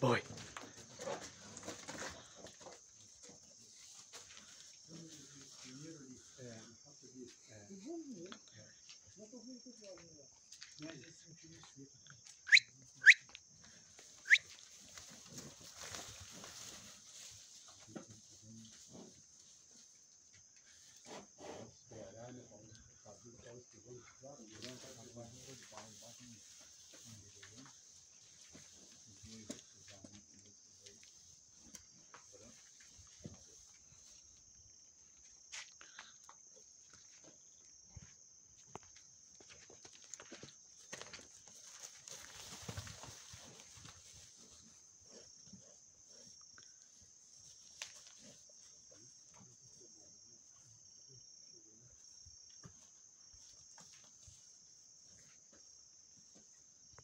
Boy.